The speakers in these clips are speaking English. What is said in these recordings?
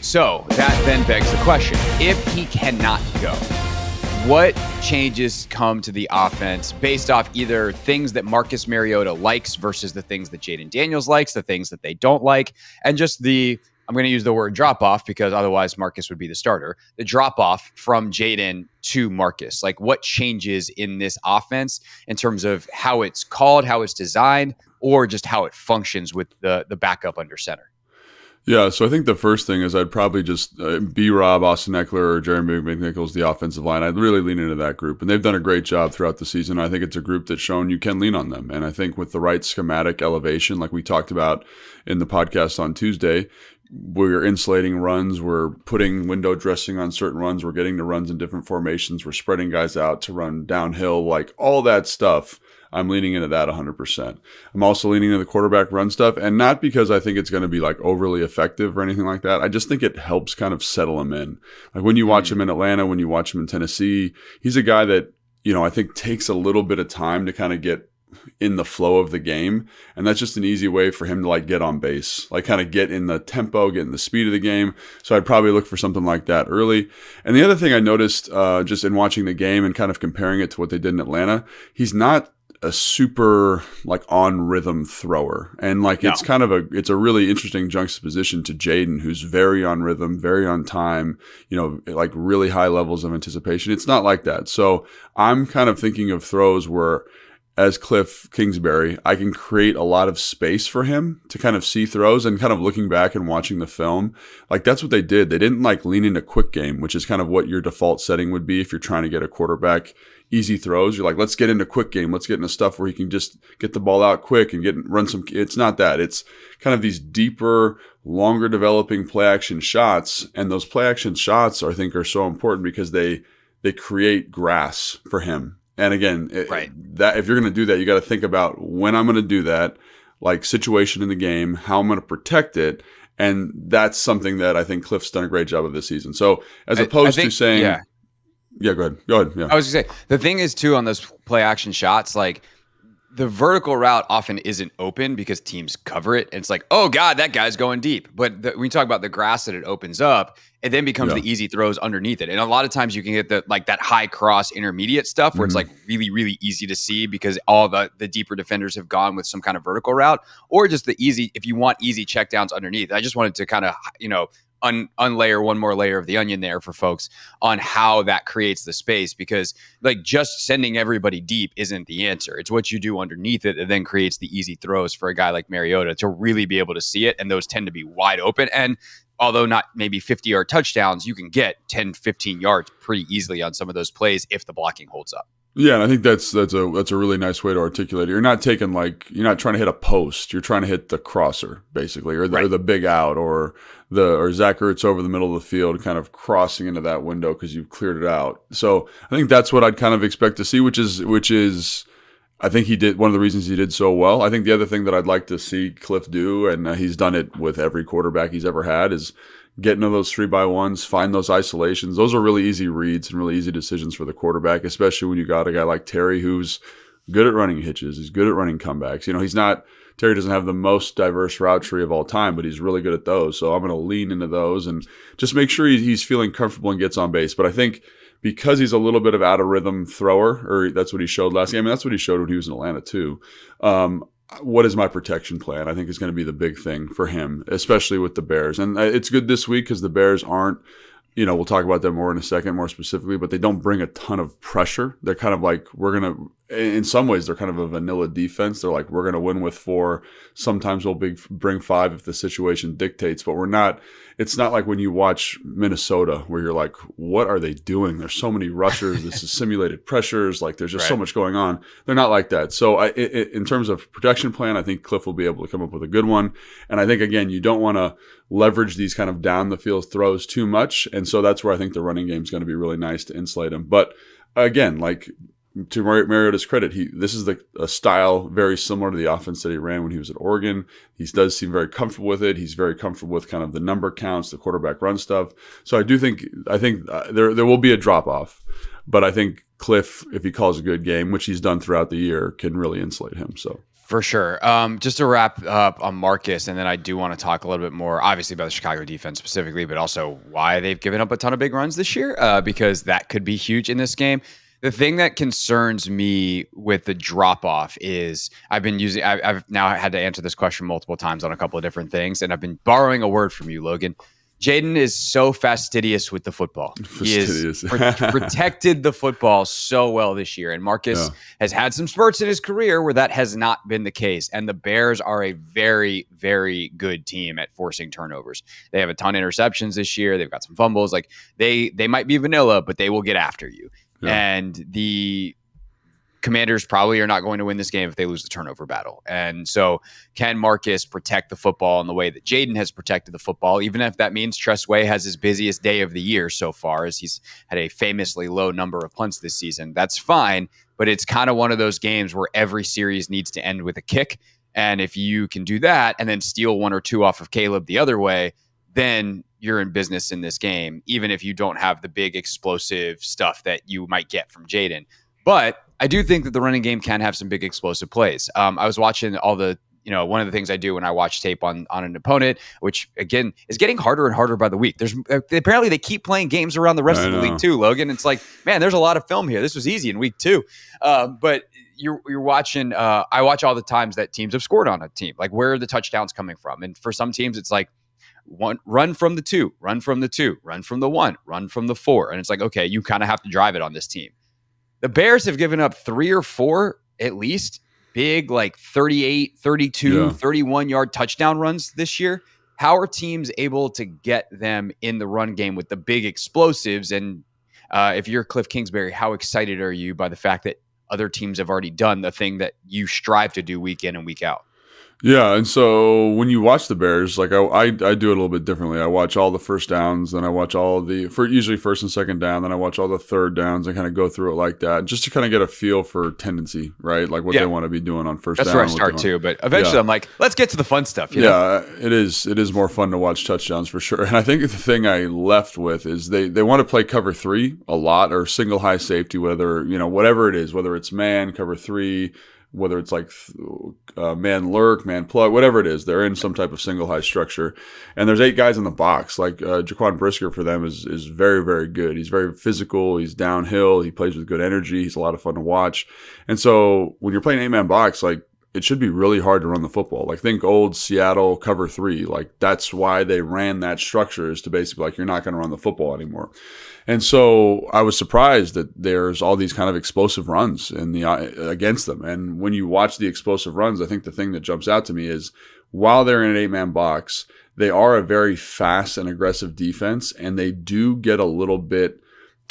So that then begs the question if he cannot go, what changes come to the offense based off either things that Marcus Mariota likes versus the things that Jayden Daniels likes, the things that they don't like, and just the I'm going to use the word drop off because otherwise Marcus would be the starter. The drop off from Jayden to Marcus. Like what changes in this offense in terms of how it's called, how it's designed, or just how it functions with the the backup under center? Yeah, so I think the first thing is I'd probably just uh, B Rob, Austin Ekeler, or Jeremy McNichols, the offensive line. I'd really lean into that group. And they've done a great job throughout the season. I think it's a group that's shown you can lean on them. And I think with the right schematic elevation, like we talked about in the podcast on Tuesday, we're insulating runs, we're putting window dressing on certain runs, we're getting the runs in different formations, we're spreading guys out to run downhill, like all that stuff I'm leaning into that 100%. I'm also leaning into the quarterback run stuff, and not because I think it's going to be like overly effective or anything like that. I just think it helps kind of settle him in. Like when you watch hmm. him in Atlanta, when you watch him in Tennessee, he's a guy that, you know, I think takes a little bit of time to kind of get in the flow of the game. And that's just an easy way for him to like get on base, like kind of get in the tempo, get in the speed of the game. So I'd probably look for something like that early. And the other thing I noticed uh, just in watching the game and kind of comparing it to what they did in Atlanta, he's not a super like on rhythm thrower. And like no. it's kind of a it's a really interesting juxtaposition to Jayden, who's very on rhythm very on time you know like really high levels of anticipation. It's not like that. So i'm kind of thinking of throws where as Kliff Kingsbury, I can create a lot of space for him to kind of see throws and kind of looking back and watching the film. Like that's what they did. They didn't like lean into quick game, which is kind of what your default setting would be if you're trying to get a quarterback easy throws. You're like, let's get into quick game. Let's get into stuff where he can just get the ball out quick and get run some. It's not that. It's kind of these deeper, longer developing play action shots. And those play action shots, I think, are so important because they they create grass for him. And again, right. that if you're going to do that, you got to think about when I'm going to do that, like situation in the game, how I'm going to protect it. And that's something that I think Kliff's done a great job of this season. So as opposed I, I think, to saying, yeah yeah, go ahead. Go ahead. Yeah. I was gonna say the thing is too on those play action shots, like the vertical route often isn't open because teams cover it. And it's like, oh God, that guy's going deep. But the, when you talk about the grass that it opens up, it then becomes yeah. the easy throws underneath it. And a lot of times you can get the like that high cross intermediate stuff where mm-hmm. it's like really, really easy to see because all the the deeper defenders have gone with some kind of vertical route, or just the easy if you want easy checkdowns underneath. I just wanted to kind of you know un- unlayer one more layer of the onion there for folks on how that creates the space because like just sending everybody deep isn't the answer. It's what you do underneath it that then creates the easy throws for a guy like Mariota to really be able to see it. And those tend to be wide open. And although not maybe 50 yard touchdowns, you can get 10, 15 yards pretty easily on some of those plays if the blocking holds up. Yeah, and I think that's that's a that's a really nice way to articulate it. You're not taking like you're not trying to hit a post. You're trying to hit the crosser basically, or the, right. or the big out, or the or Zach Ertz over the middle of the field, kind of crossing into that window because you've cleared it out. So I think that's what I'd kind of expect to see, which is which is I think he did one of the reasons he did so well. I think the other thing that I'd like to see Kliff do, and uh, he's done it with every quarterback he's ever had, is get into those three by ones, find those isolations. Those are really easy reads and really easy decisions for the quarterback, especially when you got a guy like Terry who's good at running hitches. He's good at running comebacks. You know, he's not Terry doesn't have the most diverse route tree of all time, but he's really good at those. So I'm going to lean into those and just make sure he's feeling comfortable and gets on base. But I think because he's a little bit of out of rhythm thrower, or that's what he showed last game. I mean, that's what he showed when he was in Atlanta too. Um, what is my protection plan? I think is going to be the big thing for him, especially with the Bears. And uh, it's good this week because the Bears aren't, you know, we'll talk about them more in a second, more specifically, but they don't bring a ton of pressure. They're kind of like, we're going to, in some ways they're kind of a vanilla defense. They're like we're going to win with four. Sometimes we'll big, bring five if the situation dictates, but we're not. It's not like when you watch Minnesota where you're like, what are they doing? There's so many rushers. this is simulated pressures. Like there's just right. so much going on. They're not like that. So I, it, in terms of protection plan, I think Kliff will be able to come up with a good one. And I think again, you don't want to leverage these kind of down the field throws too much. And so that's where I think the running game is going to be really nice to insulate him. But again, like to Mariota's credit, he this is the a style very similar to the offense that he ran when he was at Oregon. He does seem very comfortable with it. He's very comfortable with kind of the number counts, the quarterback run stuff. So I do think I think uh, there there will be a drop off, but I think Kliff, if he calls a good game, which he's done throughout the year, can really insulate him. So For sure. Um, just to wrap up on Marcus, and then I do want to talk a little bit more, obviously, about the Chicago defense specifically, but also why they've given up a ton of big runs this year, uh, because that could be huge in this game. The thing that concerns me with the drop off is I've been using, I, I've now had to answer this question multiple times on a couple of different things, and I've been borrowing a word from you, Logan. Jayden is so fastidious with the football. Fastidious. He has protected the football so well this year. And Marcus yeah. has had some spurts in his career where that has not been the case. And the Bears are a very, very good team at forcing turnovers. They have a ton of interceptions this year. They've got some fumbles. Like they they might be vanilla, but they will get after you. Yeah. And the Commanders probably are not going to win this game if they lose the turnover battle. And so, can Marcus protect the football in the way that Jayden has protected the football, even if that means Tress Way has his busiest day of the year so far, as he's had a famously low number of punts this season? That's fine, but it's kind of one of those games where every series needs to end with a kick. And if you can do that and then steal one or two off of Caleb the other way, then you're in business in this game, even if you don't have the big explosive stuff that you might get from Jayden. But I do think that the running game can have some big explosive plays. Um, I was watching all the you know one of the things I do when I watch tape on on an opponent, which again is getting harder and harder by the week. There's uh, apparently they keep playing games around the rest I of the know. league too, Logan. It's like man, there's a lot of film here. This was easy in week two, uh, but you're you're watching. Uh, I watch all the times that teams have scored on a team. Like where are the touchdowns coming from? And for some teams, it's like one run from the two, run from the two, run from the one, run from the four, and it's like okay, you kind of have to drive it on this team. The Bears have given up three or four at least big, like 38, 32, yeah. 31 yard touchdown runs this year. How are teams able to get them in the run game with the big explosives? And uh, if you're Kliff Kingsbury, how excited are you by the fact that other teams have already done the thing that you strive to do week in and week out? Yeah, and so when you watch the Bears, like I, I, I, do it a little bit differently. I watch all the first downs, then I watch all the for usually first and second down, then I watch all the third downs and kind of go through it like that, just to kind of get a feel for tendency, right? Like what yeah. they want to be doing on first. That's down, where I start too, but eventually yeah. I'm like, let's get to the fun stuff. yeah, know? it is. It is more fun to watch touchdowns for sure. And I think the thing I left with is they they want to play cover three a lot or single high safety, whether you know whatever it is, whether it's man cover three whether it's like uh, man lurk, man plug, whatever it is, they're in some type of single high structure. And there's eight guys in the box. Like uh, Jaquan Brisker for them is is very very good. He's very physical. He's downhill. He plays with good energy. He's a lot of fun to watch. And so when you're playing eight man box, like it should be really hard to run the football. Like think old Seattle cover three. Like that's why they ran that structure is to basically like you're not going to run the football anymore. And so I was surprised that there's all these kind of explosive runs in the uh, against them. And when you watch the explosive runs, I think the thing that jumps out to me is while they're in an eight man box, they are a very fast and aggressive defense, and they do get a little bit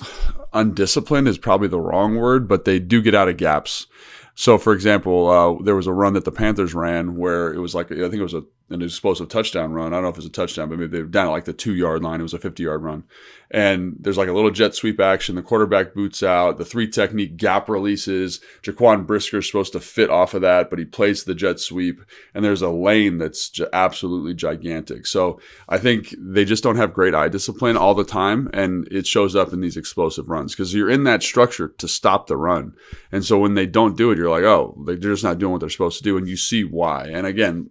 undisciplined is probably the wrong word, but they do get out of gaps. So, for example, uh, there was a run that the Panthers ran where it was like I think it was a an explosive touchdown run. I don't know if it's a touchdown, but maybe they were down at like the two yard line. It was a 50 yard run. And there's like a little jet sweep action. The quarterback boots out. The three technique gap releases. Jaquan Brisker is supposed to fit off of that, but he plays the jet sweep. And there's a lane that's absolutely gigantic. So I think they just don't have great eye discipline all the time. And it shows up in these explosive runs because you're in that structure to stop the run. And so when they don't do it, you're like, oh, they're just not doing what they're supposed to do. And you see why. And again,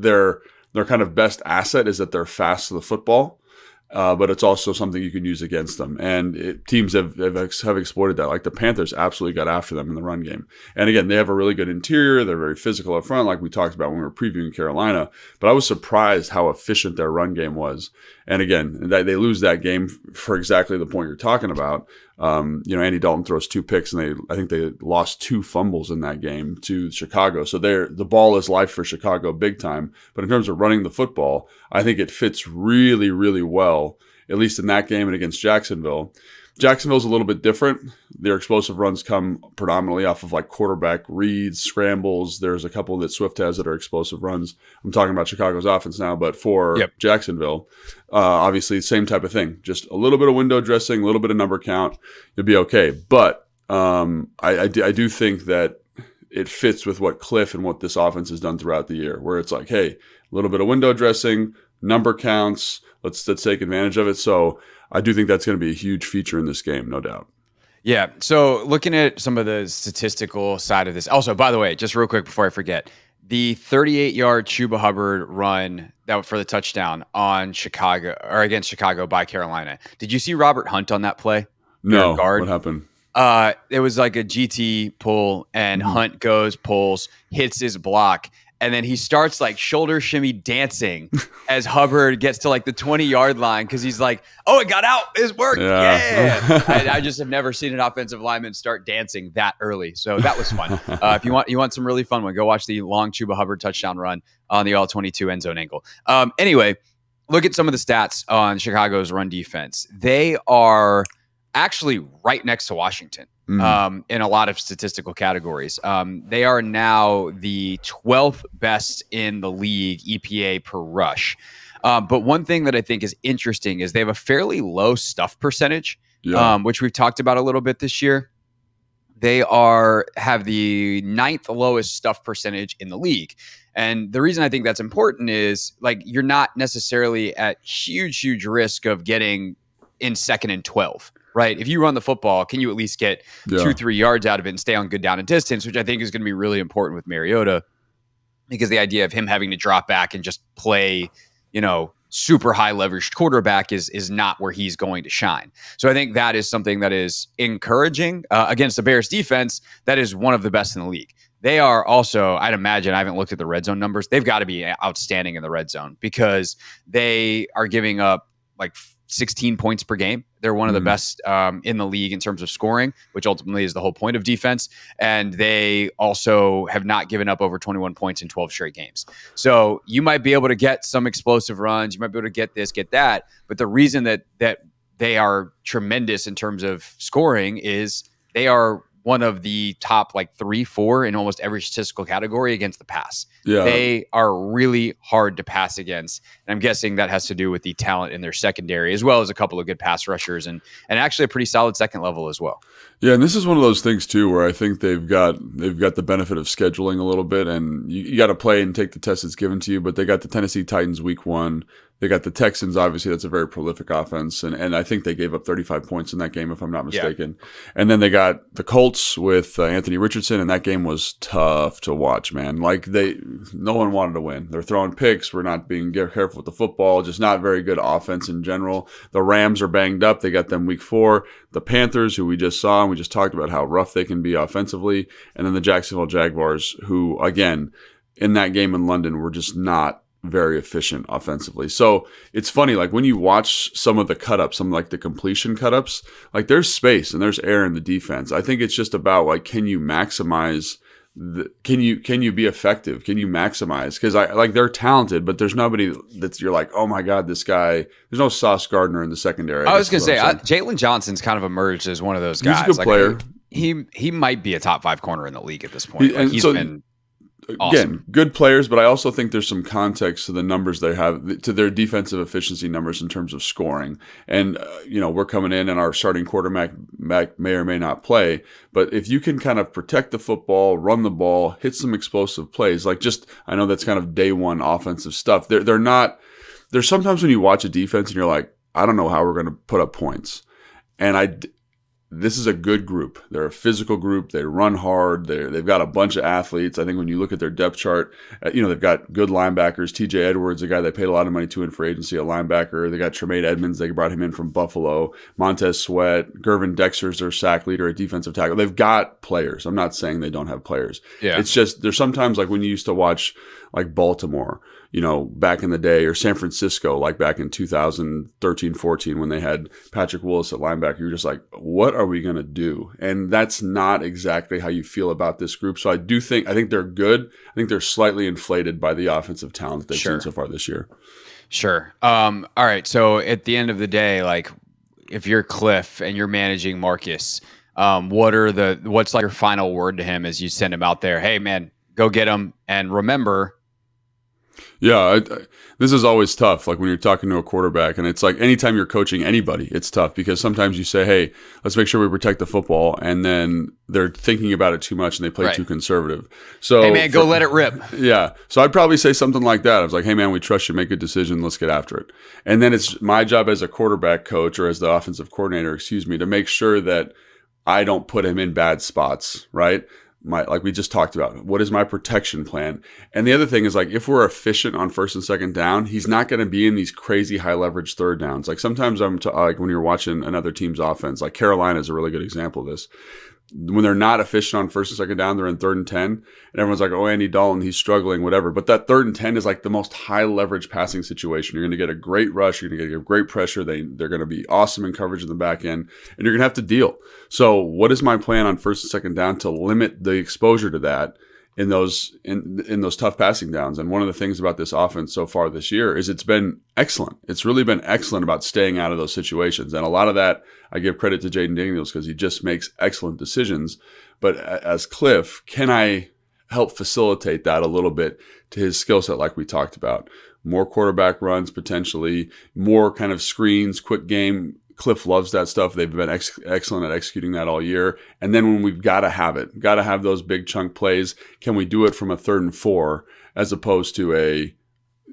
their their kind of best asset is that they're fast to the football. Uh, but it's also something you can use against them. And it, teams have, have, have exploited that. Like the Panthers absolutely got after them in the run game. And again, they have a really good interior. They're very physical up front, like we talked about when we were previewing Carolina. But I was surprised how efficient their run game was. And again, they lose that game for exactly the point you're talking about. Um, you know, Andy Dalton throws two picks, and they I think they lost two fumbles in that game to Chicago. So they the ball is life for Chicago big time. But in terms of running the football, I think it fits really, really well, at least in that game and against Jacksonville. Jacksonville's a little bit different. Their explosive runs come predominantly off of like quarterback reads, scrambles. There's a couple that Swift has that are explosive runs. I'm talking about Chicago's offense now, but for yep. Jacksonville, uh, obviously same type of thing. Just a little bit of window dressing, a little bit of number count, you'll be okay. But um, I, I, do, I do think that it fits with what Kliff and what this offense has done throughout the year, where it's like, hey, a little bit of window dressing, number counts. Let's let's take advantage of it. So I do think that's going to be a huge feature in this game, no doubt. Yeah. So looking at some of the statistical side of this. Also, by the way, just real quick before I forget, the 38 yard Chuba Hubbard run that for the touchdown on Chicago or against Chicago by Carolina. Did you see Robert Hunt on that play? No. Guard? What happened? Uh, it was like a GT pull, and mm-hmm. Hunt goes, pulls, hits his block, and then he starts like shoulder shimmy dancing as Hubbard gets to like the 20 yard line because he's like, oh, it got out. It's worked. Yeah. yeah. I, I, just have never seen an offensive lineman start dancing that early. So that was fun. Uh, if you want you want some really fun one, go watch the long Chuba Hubbard touchdown run on the all 22 end zone angle. Um, anyway, look at some of the stats on Chicago's run defense. They are actually right next to Washington mm. um, in a lot of statistical categories. Um, they are now the 12th best in the league EPA per rush. Um, but one thing that I think is interesting is they have a fairly low stuff percentage, yeah. Um, which we've talked about a little bit this year. They are have the ninth lowest stuff percentage in the league. And the reason I think that's important is like you're not necessarily at huge, huge risk of getting in second and 12 right? If you run the football, can you at least get yeah. two, three yards out of it and stay on good down and distance, which I think is going to be really important with Mariota because the idea of him having to drop back and just play, you know, super high leveraged quarterback is is not where he's going to shine. So I think that is something that is encouraging uh, against the Bears defense. That is one of the best in the league. They are also, I'd imagine, I haven't looked at the red zone numbers. They've got to be outstanding in the red zone because they are giving up like 16 points per game. They're one of the mm. best um, in the league in terms of scoring, which ultimately is the whole point of defense. And they also have not given up over 21 points in 12 straight games. So you might be able to get some explosive runs. You might be able to get this, get that. But the reason that that they are tremendous in terms of scoring is they are one of the top like three, four in almost every statistical category against the pass. Yeah. They are really hard to pass against. And I'm guessing that has to do with the talent in their secondary, as well as a couple of good pass rushers and and actually a pretty solid second level as well. Yeah, and this is one of those things too where I think they've got they've got the benefit of scheduling a little bit and you, you got to play and take the test that's given to you, but they got the Tennessee Titans week one. They got the Texans, obviously, that's a very prolific offense. And, and I think they gave up 35 points in that game, if I'm not mistaken. Yeah. And then they got the Colts with uh, Anthony Richardson, and that game was tough to watch, man. Like, they, no one wanted to win. They're throwing picks. We're not being careful with the football, just not very good offense in general. The Rams are banged up. They got them week four. The Panthers, who we just saw, and we just talked about how rough they can be offensively. And then the Jacksonville Jaguars, who, again, in that game in London, were just not very efficient offensively. So it's funny, like when you watch some of the cut ups, some like the completion cut ups, like there's space and there's air in the defense. I think it's just about like, can you maximize the, can you can you be effective? Can you maximize? Because I like they're talented, but there's nobody that's you're like, oh my god, this guy. There's no Sauce Gardner in the secondary. I, I was gonna say Jaylon Johnson's kind of emerged as one of those guys. He's a good like, player. He he might be a top five corner in the league at this point. He, like, he's so, been Awesome. Again, good players, but I also think there's some context to the numbers they have, to their defensive efficiency numbers in terms of scoring. And, uh, you know, we're coming in and our starting quarterback may or may not play. But if you can kind of protect the football, run the ball, hit some explosive plays, like just, I know that's kind of day one offensive stuff. They're, they're not, there's sometimes when you watch a defense and you're like, I don't know how we're going to put up points. And I, this is a good group. They're a physical group. They run hard. They they've got a bunch of athletes. I think when you look at their depth chart, uh, you know they've got good linebackers. T.J. Edwards, a guy they paid a lot of money to in free agency, a linebacker. They got Tremaine Edmunds. They brought him in from Buffalo. Montez Sweat, Gervon Dexter's their sack leader, a defensive tackle. They've got players. I'm not saying they don't have players. Yeah. It's just there's sometimes like when you used to watch like Baltimore you know, back in the day, or San Francisco, like back in 2013, 14, when they had Patrick Willis at linebacker, you're just like, what are we going to do? And that's not exactly how you feel about this group. So I do think, I think they're good. I think they're slightly inflated by the offensive talent that they've sure. seen so far this year. Sure. Um, all right. So at the end of the day, like if you're Kliff and you're managing Marcus, um, what are the, what's like your final word to him as you send him out there? Hey, man, go get him. And remember, yeah, I, I, this is always tough. Like when you're talking to a quarterback, and it's like anytime you're coaching anybody, it's tough because sometimes you say, "Hey, let's make sure we protect the football," and then they're thinking about it too much and they play right. too conservative. So, hey man, for, go let it rip. Yeah. So I'd probably say something like that. I was like, "Hey man, we trust you. Make a decision. Let's get after it." And then it's my job as a quarterback coach or as the offensive coordinator, excuse me, to make sure that I don't put him in bad spots, right? My like we just talked about. What is my protection plan? And the other thing is like if we're efficient on first and second down, he's not going to be in these crazy high leverage third downs. Like sometimes I'm t- like when you're watching another team's offense, like Carolina is a really good example of this when they're not efficient on first and second down, they're in third and 10. And everyone's like, oh, Andy Dalton, he's struggling, whatever. But that third and 10 is like the most high leverage passing situation. You're going to get a great rush. You're going to get great pressure. They, they're going to be awesome in coverage in the back end, and you're going to have to deal. So, what is my plan on first and second down to limit the exposure to that? In those in in those tough passing downs. And one of the things about this offense so far this year is it's been excellent. It's really been excellent about staying out of those situations. And a lot of that I give credit to Jayden Daniels because he just makes excellent decisions. But as Kliff, can I help facilitate that a little bit to his skill set like we talked about? More quarterback runs potentially, more kind of screens, quick game Kliff loves that stuff. They've been ex- excellent at executing that all year. And then when we've got to have it, got to have those big chunk plays, can we do it from a third and four as opposed to a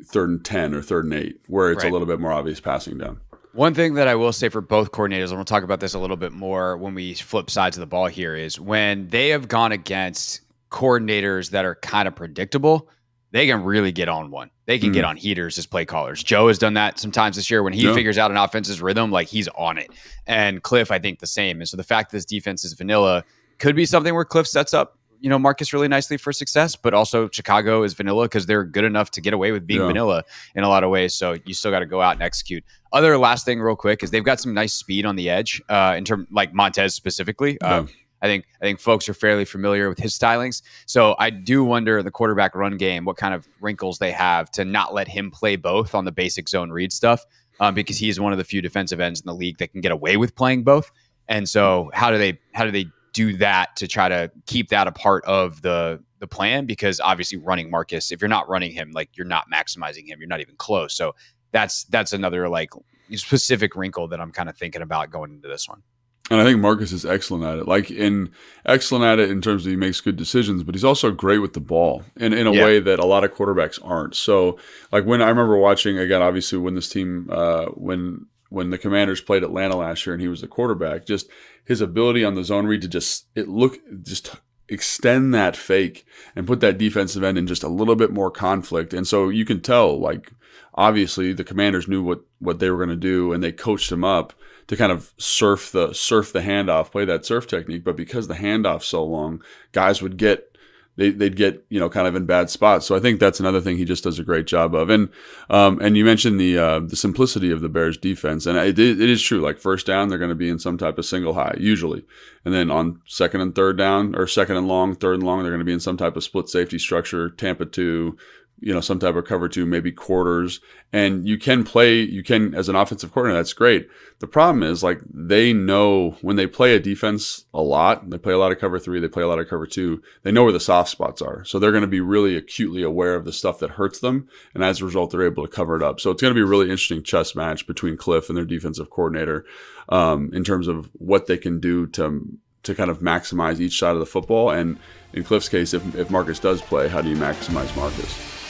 third and 10 or third and eight, where it's right. a little bit more obvious passing down? One thing that I will say for both coordinators, and we'll talk about this a little bit more when we flip sides of the ball here, is when they have gone against coordinators that are kind of predictable, they can really get on one. They can mm. get on heaters as play callers. Joe has done that sometimes this year when he figures out an offense's rhythm, like he's on it. And Kliff, I think the same. And so the fact that this defense is vanilla could be something where Kliff sets up, you know, Marcus really nicely for success, but also Chicago is vanilla because they're good enough to get away with being yeah. vanilla in a lot of ways. So you still got to go out and execute. Other last thing, real quick, is they've got some nice speed on the edge uh, in terms like Montez specifically. Yeah. Uh, I think I think folks are fairly familiar with his stylings. So I do wonder the quarterback run game, what kind of wrinkles they have to not let him play both on the basic zone read stuff, um, because he's one of the few defensive ends in the league that can get away with playing both. And so how do they how do they do that to try to keep that a part of the the plan? Because obviously running Marcus, if you're not running him, like you're not maximizing him, you're not even close. So that's that's another like specific wrinkle that I'm kind of thinking about going into this one. And I think Marcus is excellent at it. Like in excellent at it in terms of he makes good decisions, but he's also great with the ball in, in a yeah. way that a lot of quarterbacks aren't. So like when I remember watching again, obviously when this team uh, when when the commanders played Atlanta last year and he was the quarterback, just his ability on the zone read to just it look just extend that fake and put that defensive end in just a little bit more conflict. And so you can tell like obviously the commanders knew what what they were going to do and they coached him up to kind of surf the surf the handoff, play that surf technique. But because the handoff's so long, guys would get they, would get you know kind of in bad spots. So I think that's another thing he just does a great job of. And um, and you mentioned the uh, the simplicity of the Bears defense, and it, it is true. Like first down, they're going to be in some type of single high usually, and then on second and third down or second and long, third and long, they're going to be in some type of split safety structure, Tampa two, you know, some type of cover two, maybe quarters. And you can play, you can, as an offensive coordinator, that's great. The problem is like they know when they play a defense a lot, they play a lot of cover three, they play a lot of cover two, they know where the soft spots are. So they're going to be really acutely aware of the stuff that hurts them. And as a result, they're able to cover it up. So it's going to be a really interesting chess match between Kliff and their defensive coordinator um, in terms of what they can do to, to kind of maximize each side of the football. And in Kliff's case, if, if Marcus does play, how do you maximize Marcus?